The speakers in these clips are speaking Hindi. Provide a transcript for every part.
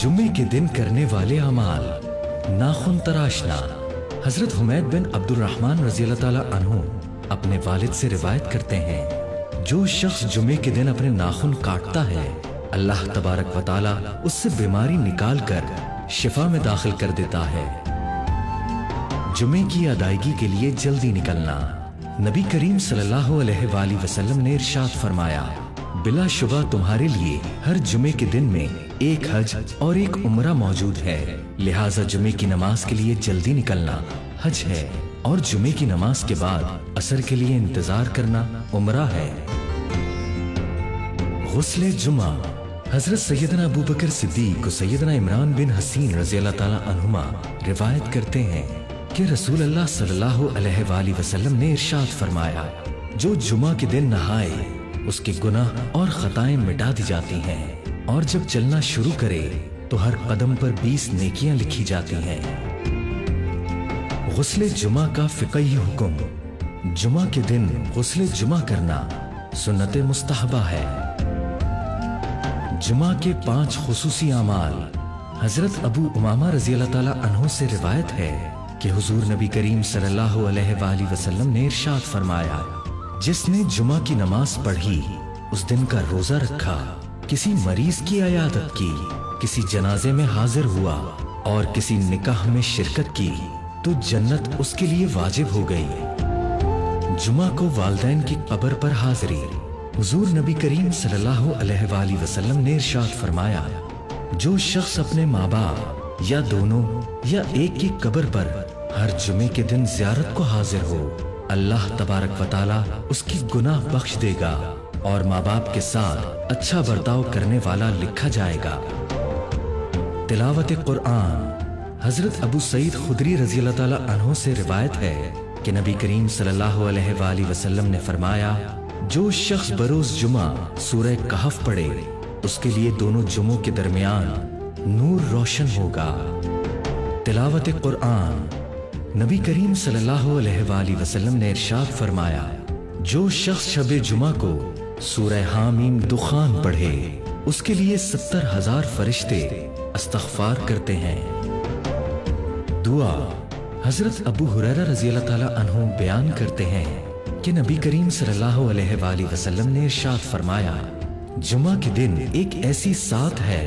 जुम्मे के दिन करने वाले अमाल। नाखून तराशना। हज़रत हुमैद बिन अब्दुलरहमान रज़ी अल्लाह ताला अपने वालिद से रिवायत करते हैं। जो शख्स जुम्मे के दिन अपने नाखून काटता है, अल्लाह तबारक व ताला उससे बीमारी निकाल कर शिफा में दाखिल कर देता है। जुमे की अदायगी के लिए जल्दी निकलना। नबी करीम सल्लल्लाहु अलैहि वसल्लम ने इरशाद फरमाया बिला शुबा तुम्हारे लिए हर जुमे के दिन में एक हज और एक उम्रा मौजूद है। लिहाजा जुमे की नमाज़ के लिए जल्दी निकलना हज है और जुमे की नमाज़ के बाद असर के लिए इंतज़ार करना उम्रा है। जुमा हज़रत सैदना अबू बकर सिद्दीक को सैयदना इमरान बिन हसीन रज़ी रिवायत करते हैं कि रसूल अल्लाह सल्लल्लाहु अलैहि वसल्लम ने इरशाद फरमाया, जो जुमा के दिन नहाए उसके गुनाह और खताएँ मिटा दी जाती हैं। और जब चलना शुरू करे तो हर कदम पर बीस नेकियाँ लिखी जाती हैं। गुस्ले जुमा का फिकही हुक्म। जुमा के दिन गुस्ले जुमा करना सुन्नत मुस्तहबा है। जुमा के पाँच खसूसी अमाल हज़रत अबू उमामा रज़ी अल्लाह अन्हों से रिवायत है कि हुजूर नबी करीम सल्लल्लाहु अलैहि वसल्लम ने इरशाद फरमाया जिसने जुमा की नमाज़ पढ़ी, उस दिन का रोजा रखा, किसी मरीज़ की अयादत की, किसी जनाजे में हाजिर हुआ और किसी निकाह में शिरकत की तो जन्नत उसके लिए वाजिब हो गई। जुमा को वालदेन की कब्र पर हाजिरी, हुजूर नबी करीम सल्लल्लाहु वसल्लम ने इरशाद फरमाया, जो शख्स अपने माँ बाप या दोनों या एक की कब्र पर हर जुमे के दिन जियारत को हाजिर हो अल्लाह तबारक व उसकी गुनाह बख्श देगा और माँ बाप के साथ अच्छा बर्ताव करने वाला लिखा जाएगा। तिलावत कुरआन हज़रत अबू सईद खुदरी रज़ी अल्लाह से रिवायत है कि नबी करीम सल्लल्लाहु अलैहि वसल्लम ने फरमाया, जो शख्स बरोज जुमा सूरह कहफ पढ़े, उसके लिए दोनों जुमों के दरमियान नूर रोशन होगा। तिलावत कुरआन नबी करीम सल्लल्लाहु अलैहि वसल्लम ने इरशाद फरमाया, जो शख्स शब जुमा को सूरह हामीम दुखान पढ़े, उसके लिए सत्तर हज़ार फरिश्ते अस्तगफार करते हैं। दुआ हज़रत अबू हुरैरा रज़ी अल्लाह बयान करते हैं कि नबी करीम सल्लल्लाहु अलैहि वसल्लम ने इरशाद फरमाया, जुमा के दिन एक ऐसी साथ है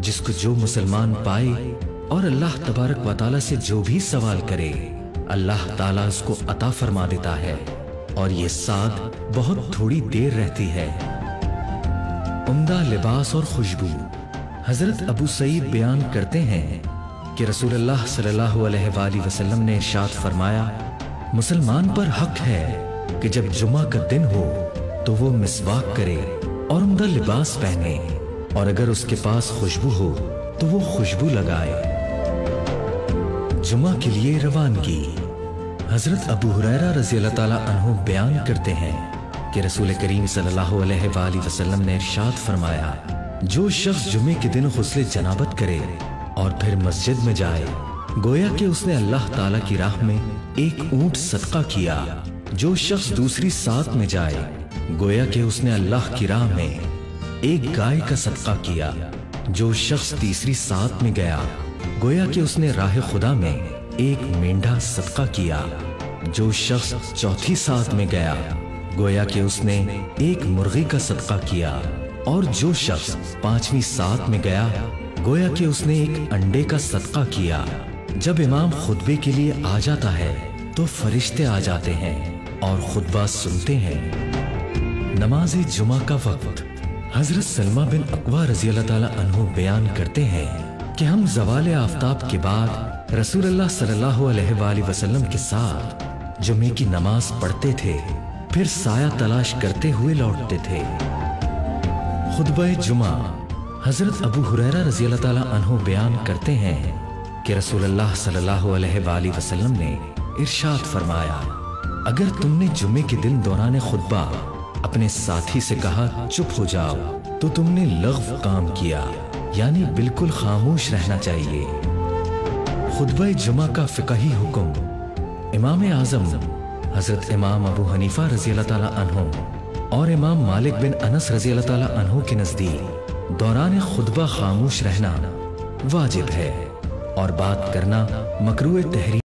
जिसको जो मुसलमान पाए और अल्लाह तबारक व से जो भी सवाल करे, अल्लाह ताला उसको अता फरमा देता है। और ये साथ बहुत थोड़ी देर रहती है। उम्दा लिबास और खुशबू। हज़रत अबू सईद बयान करते हैं कि रसूल वसल्लम ने इरशाद फरमाया, मुसलमान पर हक है कि जब जुमा का दिन हो तो वो मिसवाक करे और उमदा लिबास पहने। और अगर उसके पास खुशबू हो तो वो खुशबू लगाए। जुमा के लिए रवानगी। हज़रत अबू हुरैरा रज़ी अल्लाह बयान करते हैं कि रसूल करीम सल्लल्लाहु अलैहि वसल्लम ने इरशाद फरमाया, जो शख्स जुमे के दिन गुस्ले जनाबत करे और फिर मस्जिद में जाए, गोया कि उसने अल्लाह ताला की राह में एक ऊँट सदका किया। जो शख्स दूसरी साथ में जाए, गोया कि उसने अल्लाह की राह में एक गाय का सदका किया। जो शख्स तीसरी साथ में गया गोया कि उसने राह खुदा में एक मेंढा सदका किया, जो शख्स चौथी साथ में गया। गोया कि उसने एक मुर्गी का सदका किया, और जो शख्स पांचवी साथ में गया, गोया कि उसने एक अंडे का सदका किया। जब इमाम खुतबे के लिए आ जाता है तो फरिश्ते आ जाते हैं और खुतबा सुनते हैं। नमाज़ जुमा का वक्त। हज़रत सलमा बिन अकवा रज़ी अल्लाह ताला बयान करते हैं कि हम जवाल आफ्ताब के बाद रसूल सल्लल्लाहु अलैहि वसल्लम के साथ जुमे की नमाज़ पढ़ते थे, फिर साया तलाश करते हुए लौटते थे। खुतब जुमा हज़रत अबू हुरैरा रज़ी अल्लाह बयान करते हैं कि रसूल सल्लल्लाहु अलैहि वसल्लम ने इरशाद फरमाया, अगर तुमने जुमे के दिन दौरान खुतबा अपने साथी से कहा, चुप हो जाओ तो तुमने लग्व काम किया। यानी बिल्कुल खामोश रहना चाहिए। खुतब जुमा का फिकही हुक्म। इमाम आज़म, हज़रत इमाम अबू हनीफा रज़ी अल्लाह और इमाम मालिक बिन अनस रज़ी अल्लाह के नज़दीक दौरान खुतबा खामोश रहना वाजिब है और बात करना मकरू तहरी